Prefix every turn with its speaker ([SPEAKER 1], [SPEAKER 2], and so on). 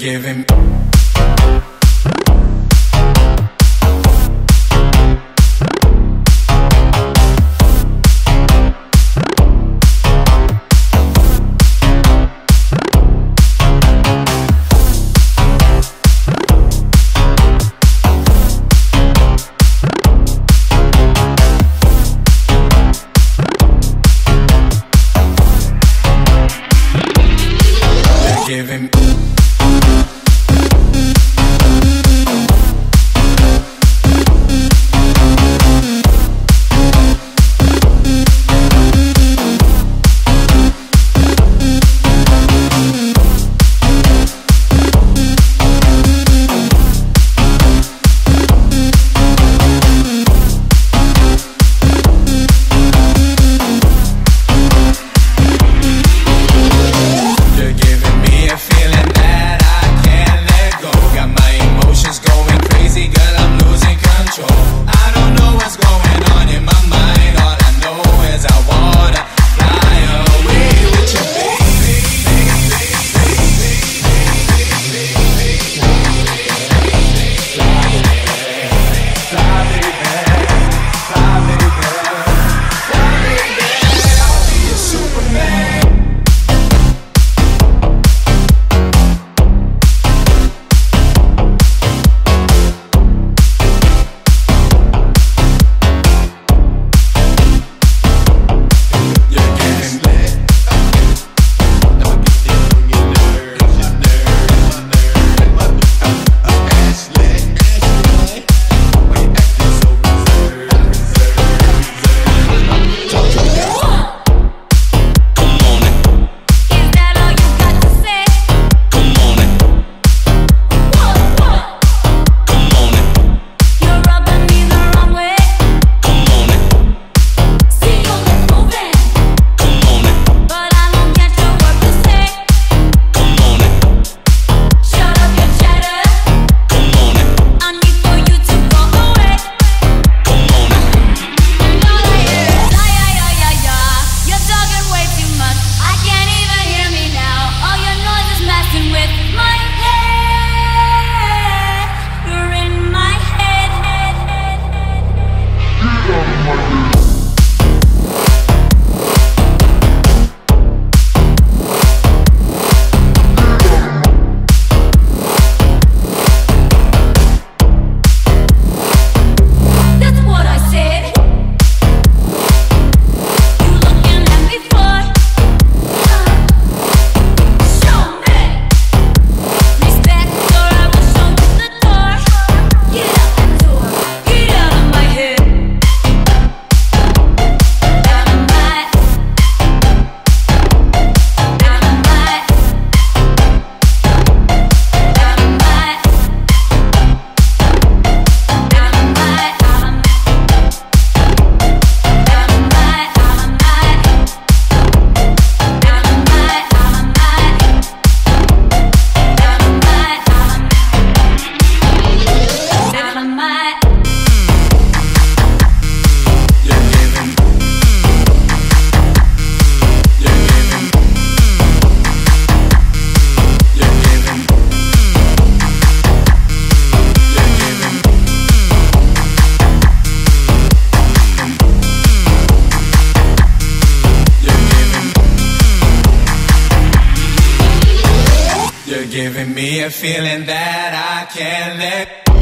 [SPEAKER 1] give giving giving me a feeling that I can't let